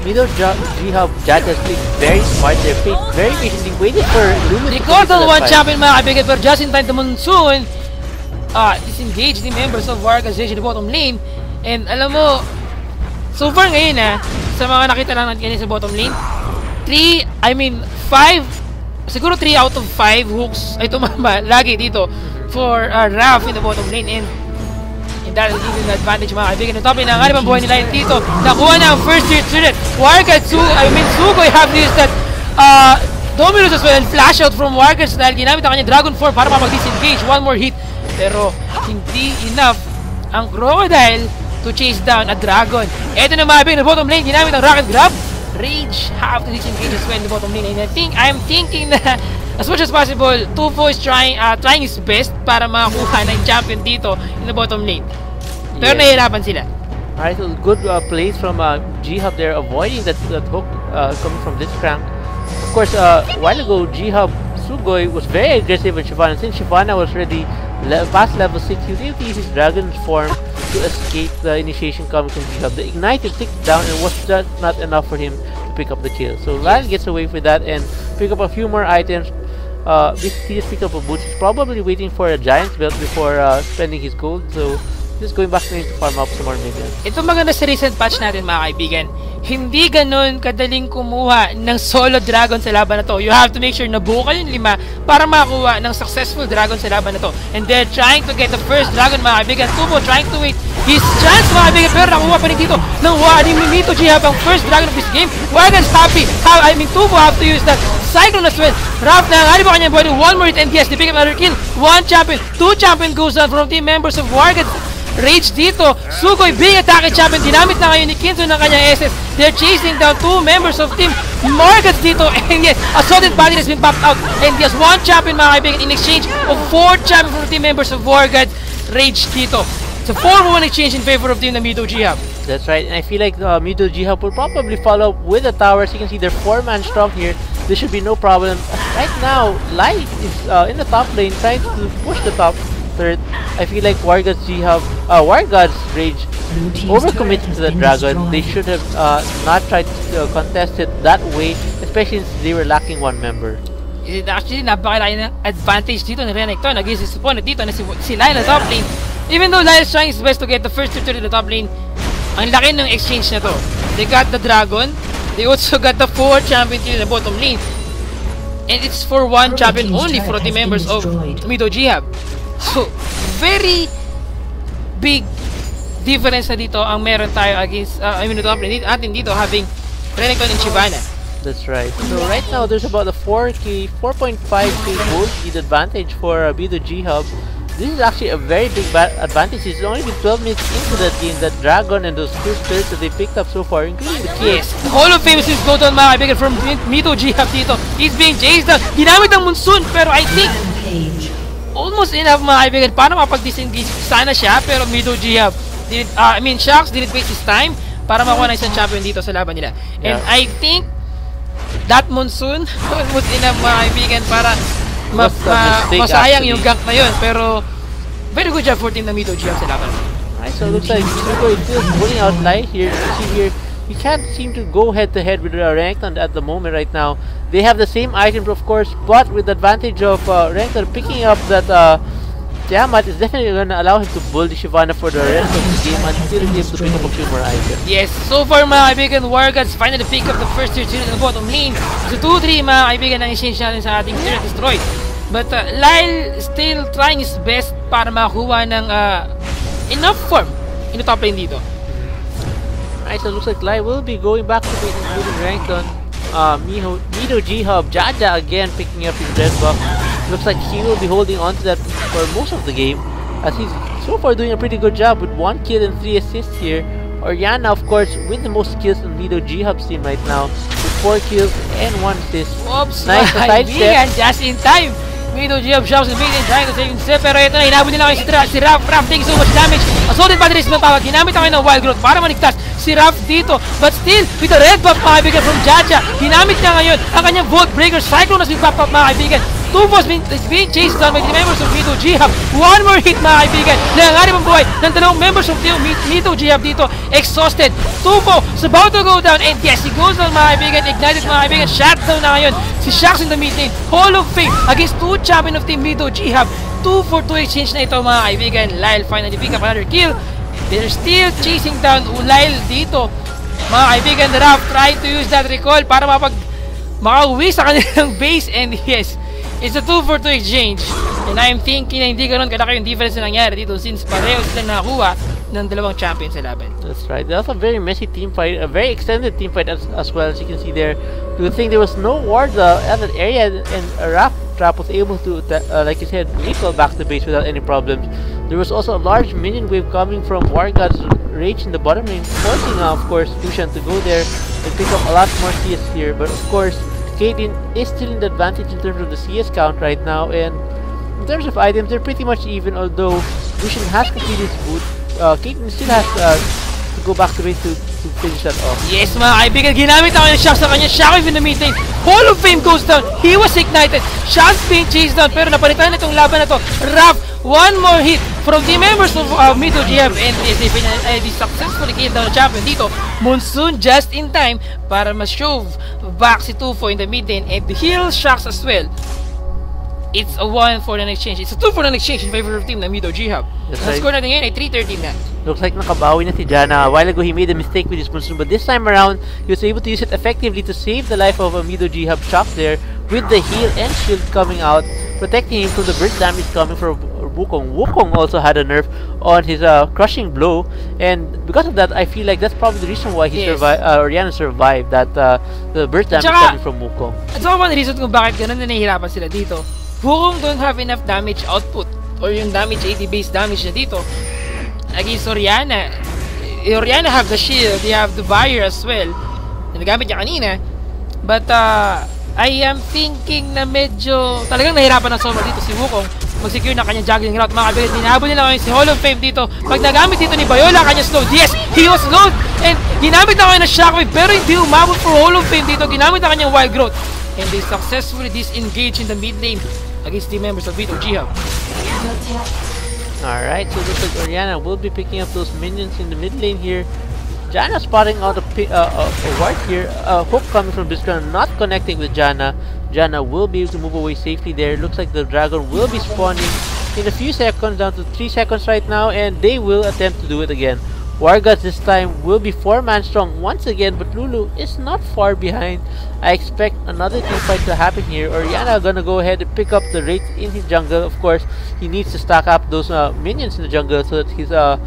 Middle G-Hub Jad has played very smart. They're played very patiently, waited for Lulu to to on one champion mga kaibigan pero just in time the monsoon uh, disengage the members of Wargod's Rage in the bottom lane and alam mo so far ngayon ah sa mga nakita lang natin sa bottom lane 3, I mean 5 siguro 3 out of 5 hooks ay tumama lagi dito for uh, Raph in the bottom lane and that is giving an advantage mga kaibigan. Yung top lane, ang ang buhay nila yun dito. Nakuha na ang first hit unit. Wargat, Su I mean, Sugoy have this that uh, Dominus as well and flash out from Wargat dahil ginamit ang kanyang Dragon Form para mapag-disengage. One more hit. Pero hindi enough ang Crocodile to chase down a Dragon. Ito na kaibigan, the bottom lane, ginamit ang Rocket Grab. Rage have to disengage as well in the bottom lane. And I think, I'm thinking na as much as possible, Tufo is trying uh, trying his best para makakuha ng champion dito in the bottom lane. Pero Yes. nahihirapan sila. Alright, so good uh, plays from uh, G-Hub there, avoiding that, that hook uh, coming from this crank. Of course, uh, a while ago, G-Hub Sugoi was very aggressive with Shyvana. Since Shyvana was already le past level 6, he was able to use his Dragon's form to escape the initiation coming from G-Hub. The Ignited ticked down and was just not enough for him to pick up the kill. So Lan gets away with that and pick up a few more items. Uh, he just picked up a boots. He's probably waiting for a Giant's belt before uh, spending his gold. So just going back to farm up some more minions. Ito maganda sa recent patch natin mga kaibigan. Hindi ganun kadaling kumuha ng solo dragon sa laban na to. You have to make sure na buo kayo yung lima para makakuha ng successful dragon sa laban na to. And they're trying to get the first dragon mga kaibigan. Tubo trying to wait his chance mga kaibigan. Pero nakuha pa rin dito ng Wadi Mimito G have ang first dragon of this game. Wagan's happy. How, I mean, Tubo have to use that Cyclone as well. Raph na ang pa kanyang body. One more hit and yes, they pick up another kill. One champion, two champion goes down from team members of Wargad. Rage dito. Sugoy, big attack champion. Ginamit na ngayon ni Kinzo ng kanyang SS. They're chasing down two members of team Margats dito. And yes, a solid body has been popped out. And yes, one champion mga kaibigan in exchange of four champion from team members of Wargad. Rage dito. It's a 4-1 exchange in favor of team Namito Jihab. That's right, and I feel like uh, Mido Jihab will probably follow up with the towers. You can see they're four-man strong here. There should be no problem. Right now, Light is uh, in the top lane trying to push the top third. I feel like War Gods Wargod's Jihab, uh, Wargod's Rage overcommitted to the Dragon. They should have uh, not tried to uh, contest it that way, especially since they were lacking one member. Actually, napakalaki ng advantage dito ni Renekton. Nag-isis opponent dito na si, si Lyle na top lane. Even though Lyle's trying his best to get the first victory in the top lane, ang laki ng exchange na to. They got the Dragon, they also got the 4 champion in the bottom lane. And it's for one champion only for the members of Mido Jihab. So, very big difference na dito ang meron tayo against, uh, I mean, top lane atin dito having Renekton and Shyvana. That's right. So right now there's about a 4k, 4.5k gold lead advantage for uh, G Hub. This is actually a very big advantage. It's only been 12 minutes into that game that Dragon and those two spirits that they picked up so far, including the kids. Yes, the Hall of Fame is go down mga kaibigan from Mito Jihab dito. He's being chased down. Ginamit ang Monsoon, pero I think almost enough mga kaibigan para mapag-disengage sana siya, pero Mito Jihab, did, uh, I mean, Sharks didn't waste his time para makuha na isang champion dito sa laban nila. And yeah. I think that Monsoon almost enough mga kaibigan para ma ma masayang actually. yung gank na yun. Pero, very good job for team Namito GM sa laban. Right, so it looks like Suko is still pulling out light here. You see here, you can't seem to go head to head with Renekton at the moment right now. They have the same items, of course, but with the advantage of uh, Renekton picking up that uh, Tiamat is definitely going to allow him to bully Shyvana for the rest of the game until he's able to pick up a few more items. Yes, so far mga kaibigan, Wargods finally pick up the first tier series in the bottom lane. So 2-3 mga kaibigan ang exchange natin sa ating tier destroy. But uh, Lyle still trying his best para makakuha ng uh, enough form in the top lane dito. Alright, so looks like Lyle will be going back to the including Rankton. Uh, Miho, Mido G-Hub, Jaja again picking up his red buff. Looks like he will be holding on to that for most of the game as he's so far doing a pretty good job with 1 kill and 3 assists here. Oriana, of course, with the most kills in Lido G-Hub's team right now with 4 kills and 1 assist. Oops, nice side step. just in time. Mido G-Hub shouts and Mido trying to save himself pero ito na, hinabot nila kayo si, si Raf. Raf taking so much damage. Assaulted batteries ng tawag. Ginamit ako ng wild growth para maligtas si Raf dito. But still, with the red buff mga from Jaja, ginamit niya ngayon ang kanyang Vault Breaker Cyclone as we pop up mga kaibigan. Tufos being, is being chased down by the members of Mito Jihab. One more hit mga kaibigan. Nangangarip ang buhay ng dalawang members of Team Mito Jihab dito. Exhausted. Tufo is about to go down. And yes, he goes down mga kaibigan. Ignited mga kaibigan. Shutdown na ngayon. Si Shax in the mid lane. Hall of Fame against two champion of Team Mito Jihab. 2 for 2 exchange na ito mga kaibigan. Lyle finally pick up another kill. They're still chasing down Lyle dito. Mga kaibigan, Raf trying to use that recall para mapag makauwi sa kanilang base and yes, It's a 2 for 2 exchange. And I'm thinking na hindi ganun kalaki yung difference na nangyari dito since pareho silang nakakuha ng dalawang champion sa laban. That's right. That's a very messy team fight, a very extended team fight as, as well as you can see there. Do you think there was no wards uh, at that area and a Rap Trap was able to, uh, like you said, recall back the base without any problems. There was also a large minion wave coming from War God's Rage in the bottom lane, forcing, uh, of course, Lucian to go there and pick up a lot more CS here. But of course, Caitlyn is still in the advantage in terms of the CS count right now, and in terms of items, they're pretty much even, although Lucian has completed his boot. Uh, Caitlyn still has uh, to go back to base to, to finish that off. Yes, mga kaibigan, ginamit ako ng shock sa kanya. Shock in the lane. Hall of Fame goes down. He was ignited. Shock's being chased down, pero napalitan na itong laban na to. Raf, one more hit from the members of uh, Middle GM and is even uh, they successfully came down the champion dito. Monsoon just in time para ma-shove back si Tufo in the mid lane and the heal shocks as well. It's a 1 for an exchange. It's a 2 for an exchange in favor of team na Mido G-Hub. Ang score natin ngayon ay 3-13 na. Looks like nakabawi na si Jana. A while ago, he made a mistake with his Monsoon, but this time around, he was able to use it effectively to save the life of a Mido G-Hub shock there with the heal and shield coming out, protecting him from the burst damage coming from Wukong. Wukong also had a nerf on his uh, crushing blow, and because of that, I feel like that's probably the reason why he Yes. survived. Uh, Oriana survived that uh, the burst damage Tsaka- coming from Wukong. At saka one reason kung bakit ganun na nahihirapan sila dito. Wukong don't have enough damage output or yung damage 80 base damage na dito. Against Oriana, eh, Oriana have the shield, they have the buyer as well. Na nagamit niya kanina. But uh, I am thinking na medyo talagang nahirapan na sobra dito si Wukong mag-secure na kanyang juggling route. Mga kabilit, dinabol nila ngayon si Hall of Fame dito. Pag nagamit dito ni Bayola, kanya slow. Yes, he was slowed. And ginamit na ngayon na Shockwave, pero hindi umabot for Hall of Fame dito. Ginamit na kanyang Wild Growth. And they successfully disengage in the mid lane against the members of Vito G-Hub. Alright, so looks like Oriana will be picking up those minions in the mid lane here. Jana spotting out a, uh, a, a ward here. A hook coming from Blitzcrank, not connecting with Jana. Jana will be able to move away safely there. Looks like the dragon will be spawning in a few seconds, down to 3 seconds right now, and they will attempt to do it again. Wargas this time will be 4 man strong once again, but Lulu is not far behind. I expect another team fight to happen here. Oriana gonna go ahead and pick up the rate in his jungle. Of course, he needs to stack up those uh, minions in the jungle so that his uh,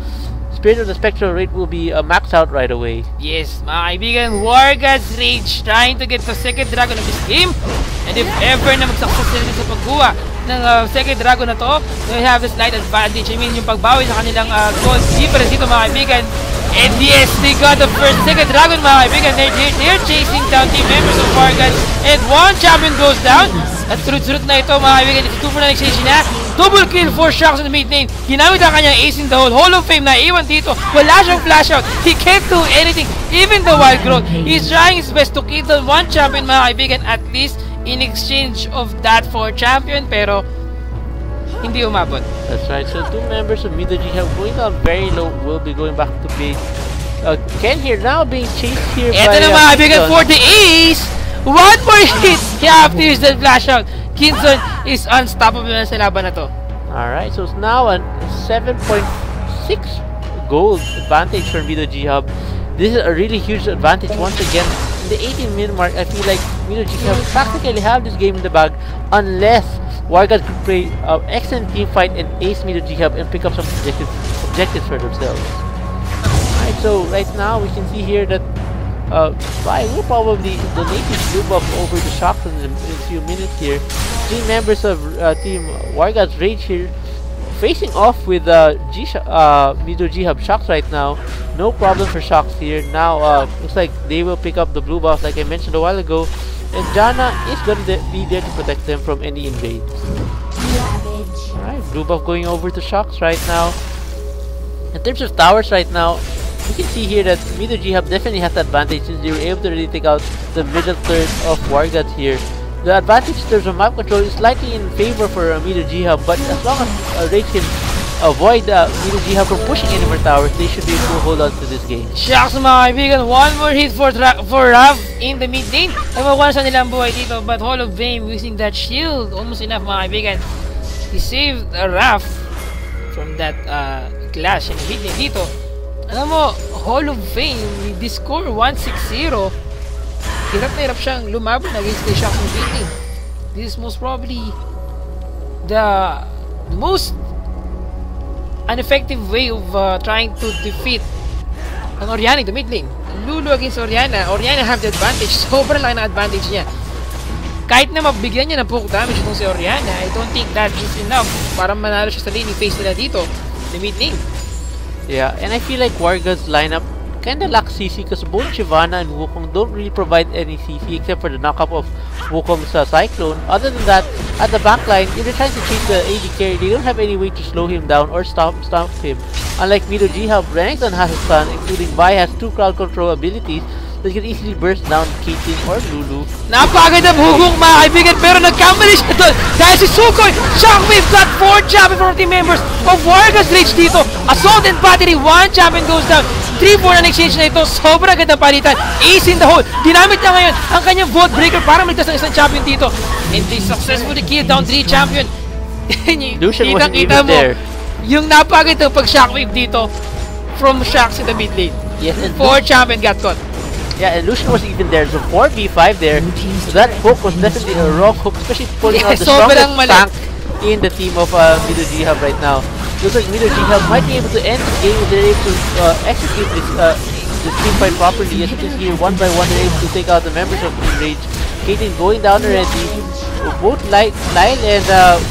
Spirit of the Spectral rate will be uh, maxed out right away. Yes, mga kaibigan, Wargas Rage trying to get the second dragon of this game. And if ever na mag-success sa pagkuha ng uh, second dragon na to, they have a slight advantage. I mean, yung pagbawi sa kanilang uh, gold difference dito mga kaibigan. And yes, they got the first second dragon mga kaibigan. They're, they're, they're chasing down team members of Wargas. And one champion goes down. At surut-surut na ito mga kaibigan. It's 2 for 9 exchange na. Double kill for Sharks in the mid lane. Ginamit ang kanyang ace in the hole. Hall of Fame na iwan dito. Wala siyang flash out. He can't do anything. Even the wild growth. He's trying his best to kill the one champion mga kaibigan. At least in exchange of that for champion. Pero hindi umabot. That's right. So two members of Mido G have going down very low will be going back to base. Uh, Ken here now being chased here Ito by na uh, mga kaibigan Kingston. for the ace. One more hit. He have to use that flash out. Kinson is unstoppable sa laban na to. Alright, so it's now a 7.6 gold advantage for Mido G Hub. This is a really huge advantage once again. In the 18 minute mark, I feel like Mido G Hub practically have this game in the bag unless Wargas could play uh, excellent team fight and ace Mido G Hub and pick up some objectives, objectives for themselves. Alright, so right now we can see here that uh, I will probably donate his blue buff over the Shocks in, in a few minutes here. Three members of uh, Team Wargas Rage here facing off with uh, G uh, Mido G Hub Shocks right now. No problem for Shocks here. Now uh, looks like they will pick up the blue buff like I mentioned a while ago. And Jana is going to be there to protect them from any invades. Alright, blue buff going over to Shocks right now. In terms of towers right now, you can see here that Mido G Hub definitely has the advantage since they were able to really take out the middle third of Wargat here. The advantage in terms of map control is slightly in favor for uh, Mido G Hub, but as long as uh, Rage can avoid uh, Mido G Hub from pushing any more towers, they should be able to hold on to this game. Shucks mga kaibigan, one more hit for for Rav in the mid lane. Makuha sa nilang buhay dito, but Hall of Fame using that shield, almost enough mga kaibigan. He saved uh, from that uh, clash in the mid lane dito. Alam mo, Hall of Fame, with this score 160, hirap na hirap siyang lumaban against the mid lane. This is most probably the most ineffective way of uh, trying to defeat ang Oriana the mid lane. Lulu against Oriana. Oriana have the advantage. Sobrang laki ng advantage niya. Kahit na mabigyan niya ng poke damage itong si Oriana, I don't think that is enough para manalo siya sa laning phase nila dito. The mid lane. Yeah, and I feel like Warga's lineup kinda lacks CC because both Shyvana and Wukong don't really provide any CC except for the knockup of Wukong's uh, Cyclone. Other than that, at the backline, if they're trying to change the AD carry, they don't have any way to slow him down or stop stop him. Unlike Mido G Hub, Renekton has a stun, including Bai has two crowd control abilities that can easily burst down Caitlyn or Lulu. Napakaganda hugong mga kaibigan pero nagkamali siya doon. Dahil si Sukoy Shockwave got 4 champion from team members of Wargas Rage dito. Assault and Battery 1 champion goes down. 3-4 na exchange na ito. Sobrang ganda palitan. Ace in the hole. Ginamit niya ngayon ang kanyang Vault Breaker para maligtas ng isang champion dito. And they successfully kill down 3 champion. Lucian wasn't even mo. there. yung napakaganda pag Shockwave dito from Shocks in the mid lane. Yes, and 4 champion got caught Yeah, and Lucian wasn't even there. So 4v5 there. So that hook was definitely a wrong hook, especially pulling Yeah, out the sobrang strongest mali. tank in the team of uh, Mido G-Hub right now. Looks like Mido G-Hub might be able to end the game if they're able to uh, execute this, uh, this team fight properly. As you can see here, one by one, they're able to take out the members of Team Rage. Kaden going down already. Both Lyle and uh,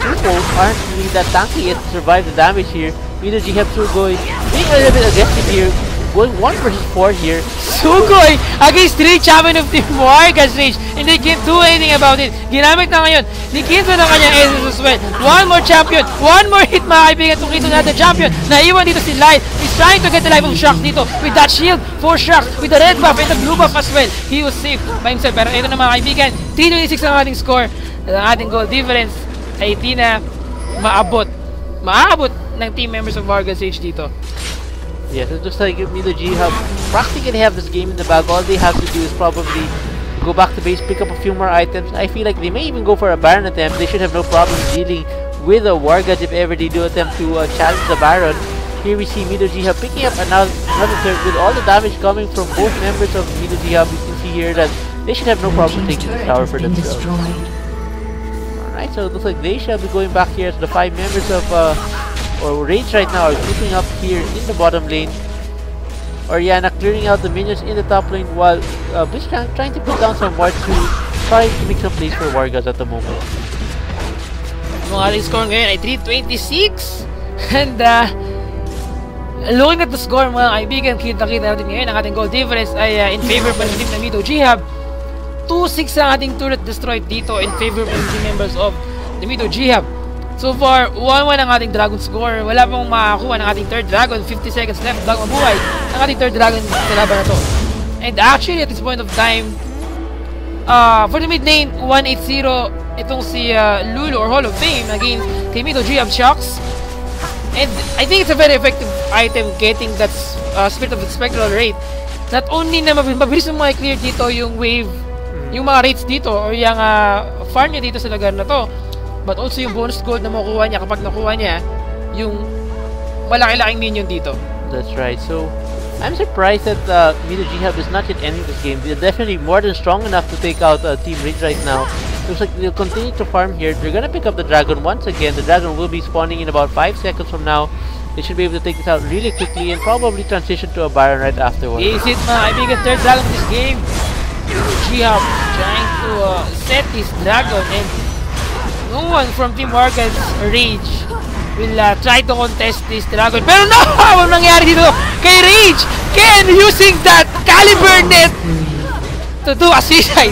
Tupo aren't really that tanky yet to survive the damage here. Mido G-Hub still going, being a little bit aggressive here. Going 1 versus 4 here. Sugoy against 3 champion of Team Wargas Rage and they can't do anything about it. Ginamit na ngayon ni Kinto ng kanyang essence as well. One more champion, one more hit mga kaibigan itong Kinto natin champion. Naiwan dito si Light. He's trying to get the life of Shock dito with that shield. 4 Shocks with the red buff and the blue buff as well. He was safe by himself. Pero ito na mga kaibigan, 326 ang ating score. Ang ating goal difference ay di na maabot. Maabot ng team members of Vargas Rage dito. Yes, it looks like Mido G have practically have this game in the bag. All they have to do is probably go back to base, pick up a few more items. I feel like they may even go for a Baron attempt. They should have no problem dealing with a Wargad if ever they do attempt to uh, challenge the Baron. Here we see Mido G Hub picking up another, another third with all the damage coming from both members of Mido G Hub. You can see here that they should have no problem taking the tower for themselves. Alright, so it looks like they shall be going back here as the five members of uh, or Rage right now are grouping up here in the bottom lane. Oriana clearing out the minions in the top lane while uh, Blitzcrank trying to put down some wards to try to make some place for Wargas at the moment. Ang ating score ngayon ay 326 and uh, looking at the score mga kaibigan, kita-kita natin ngayon ang ating goal difference ay uh, in favor pa ng team ng Mito G-Hub 2-6 ang ating turret destroyed dito in favor pa ng team members of the Mito G-Hub So far, 1-1 ang ating dragon score. Wala pong makakuha ng ating third dragon. 50 seconds left bago mabuhay ang ating third dragon sa laban na to. And actually, at this point of time, uh, for the mid lane, 180 itong si uh, Lulu or Hall of Fame against Kimito G of Shocks. And I think it's a very effective item getting that uh, Spirit of the Spectral Raid. Not only na mabilis mo clear dito yung wave, yung mga rates dito or yung uh, farm niya dito sa lugar na to, but also yung bonus gold na makukuha niya kapag nakuha niya yung malaki-laking minion dito. That's right. So, I'm surprised that uh, Mido G-Hub is not yet ending this game. They're definitely more than strong enough to take out uh, Team Rage right now. Looks like they'll continue to farm here. They're gonna pick up the dragon once again. The dragon will be spawning in about 5 seconds from now. They should be able to take this out really quickly and probably transition to a Baron right afterwards. Is it mga kaibigan third dragon this game? G-Hub trying to uh, set this dragon and no one from Team Wargas Rage will uh, try to contest this dragon. Pero no! Ano nangyari dito kay Rage? Ken using that caliber net to do a suicide.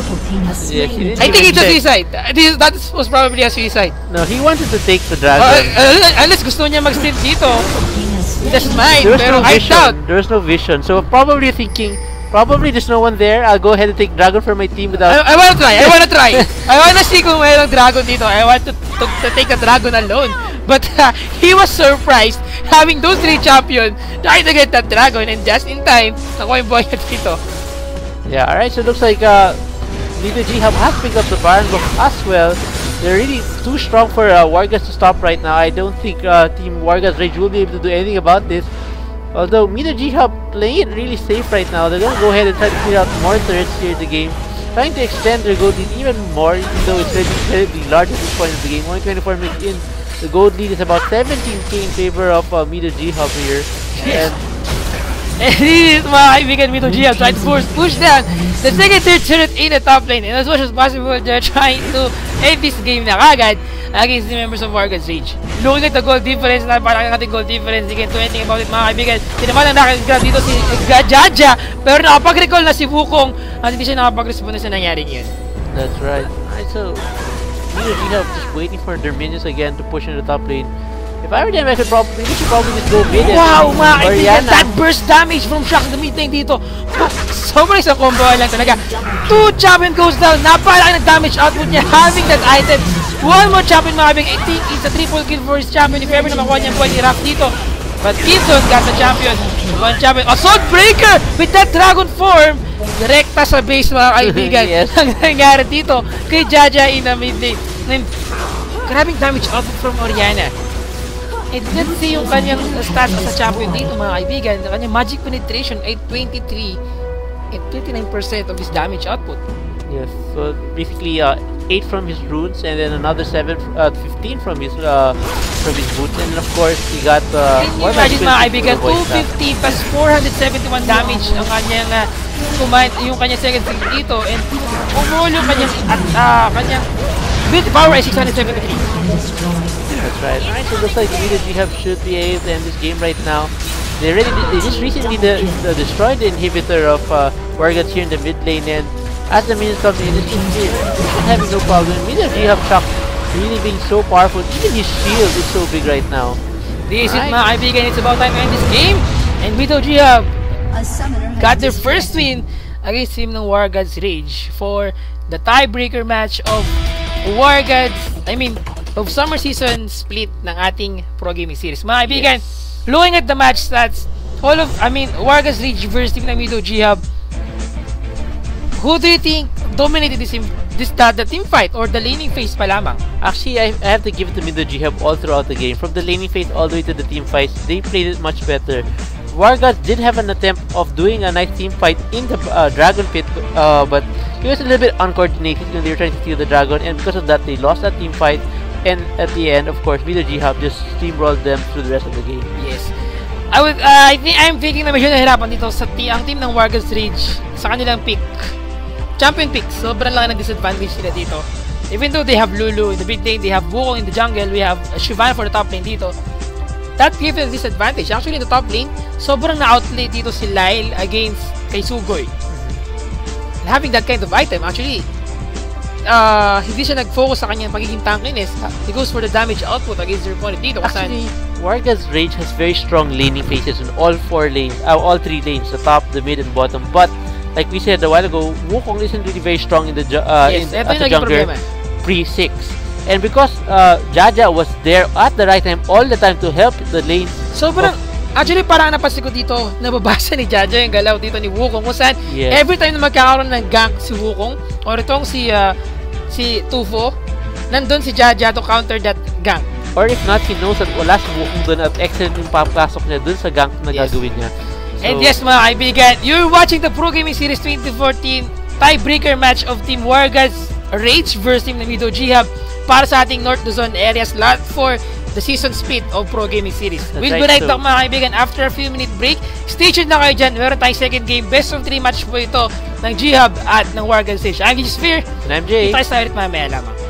Yeah, I think it's a suicide. Uh, This, that was probably a suicide. No, he wanted to take the Uh, dragon. uh, unless gusto niya mag-stint dito, that's mine. there was Pero no I doubt. There was no vision. So probably thinking, probably there's no one there. I'll go ahead and take dragon for my team without. I, I wanna try. I wanna try. I wanna see kung mayroong dragon dito. I want to, to, to take a dragon alone. But uh, he was surprised having those three champions trying to get that dragon and just in time, nakuha yung boy dito. Yeah, alright, so it looks like uh, Liga G has picked up the Baron buff as well. They're really too strong for uh, Wargas to stop right now. I don't think uh, Team Wargas Rage will be able to do anything about this. Although Mida G Hub playing it really safe right now. They're gonna go ahead and try to clear out more turrets here in the game. Trying to extend their gold lead even more, even though it's incredibly large at this point of the game. Only 24 minutes in. The gold lead is about 17k in favor of uh, Mida G Hub here. And And this is mga kaibigan Mito Gia trying to force push down the second third turret in the top lane. And as much as possible, they're trying to end this game na kagad against the members of Wargas Rage. Looking at the goal difference, na parang ang ating goal difference, they can't do anything about it mga kaibigan. Tinaman ang nakagrab dito si Jaja, pero nakapag-recall na si Wukong at hindi siya nakapag-responde sa nangyari yun. That's right. Alright, so Mida G Hub just waiting for their minions again to push in the top lane. If I were them, I could probably we should probably just go mid and Wow, mga kaibigan, that burst damage from Shock the mid lane dito. Sobrang isang combo lang talaga. Two champion goes down. Napakalaki ng damage output niya having that item. One more champion mga kaibigan. I think it's a triple kill for his champion if ever na makuha niya ang point ni Raph dito. But Kinson got the champion. One champion. Assault Breaker with that dragon form. Direkta sa base mga kaibigan. Yes. Ang nangyari dito kay Jaja in the mid lane. Grabing damage output from Oriana. See yung kanyang stats sa champion dito mga kaibigan. Ang kanyang magic penetration ay 23 and 29% of his damage output. Yes, so basically uh, 8 from his runes and then another 7, uh, 15 from his uh, from his boots and then of course he got uh, Can you imagine Magic mga kaibigan, for the voice crack. 250 plus 471 damage ang kanyang uh, command, yung kanyang second skill dito and overall yung kanyang at uh, kanyang build power ay 673. That's right. Alright, so looks like the Meteor G-Hub should be able to end this game right now. They already they just recently de de destroyed the inhibitor of uh, Wargods here in the mid lane and as the minions come in, this is having no problem. Meteor G-Hub shock really being so powerful. Even his shield is so big right now. This is my mga kaibigan, it's about time to end this game and Mito G-Hub A summoner has got their first win against team ng War Gods Rage for the tiebreaker match of War Gods, I mean, of summer season split ng ating pro gaming series. Mga kaibigan, looking at the match stats, all of, I mean, War Gods Rage versus team ng Mito G-Hub, who do you think dominated this, team, this the, the team fight or the laning phase pa lamang? Actually, I, I have to give it to Meteor G-Hub all throughout the game. From the laning phase all the way to the team fights, they played it much better. Wargods did have an attempt of doing a nice team fight in the uh, Dragon Pit, uh, but it was a little bit uncoordinated when they were trying to steal the Dragon, and because of that, they lost that team fight. And at the end, of course, Meteor G-Hub just steamrolled them through the rest of the game. Yes. I would, uh, I think, I'm thinking na medyo nahirapan dito sa ti ang team ng Wargos Rage sa kanilang pick. Champion pick. Sobrang laki ng disadvantage nila dito. Even though they have Lulu in the big lane, they have Wukong in the jungle, we have Shyvana for the top lane dito. That gives them disadvantage. Actually, in the top lane, sobrang na-outplay dito si Lyle against kay Sugoy. And having that kind of item, actually, uh, hindi siya nag-focus sa kanyang pagiging tankiness. He goes for the damage output against their opponent dito. Actually, Warga's Rage has very strong laning phases in all four lanes, uh, all three lanes, the top, the mid, and bottom. But like we said a while ago, Wukong isn't really very strong in the uh, Yes, in, as a jungler problema. pre six. And because uh, Jaja was there at the right time all the time to help the lanes, Sobrang, actually parang napansin ko dito, nababasa ni Jaja yung galaw dito ni Wukong kung saan Yes. every time na magkakaroon ng gank si Wukong or itong si ah, si Tufo, nandun si Jaja to counter that gank. or if not, he knows that wala si Wukong dun at excellent yung papasok niya dun sa gank na Yes. gagawin niya. And So, yes mga kaibigan, you're watching the Pro Gaming Series 2014 tiebreaker match of Team Wargas Rage versus Team Namido G-Hub para sa ating North Luzon area slot for the season split of Pro Gaming Series. That's we'll be right, back mga kaibigan after a few minute break. Stay tuned na kayo dyan. Meron tayong second game. Best of 3 match po ito ng G-Hub at ng Wargas Rage. I'm Sphere. and I'm Jay. Kita tayo sa ulit mamaya lamang.